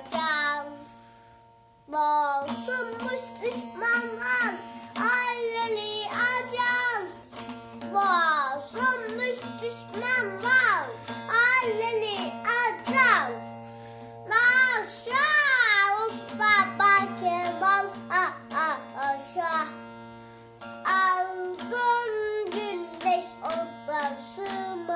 Hocam Boğulsunmuş düşmanlar Alleli acan. Boğulsunmuş düşmanlar Alleli acan. Naşa Mustafa Kemal. A a aşa Altın güneş odasına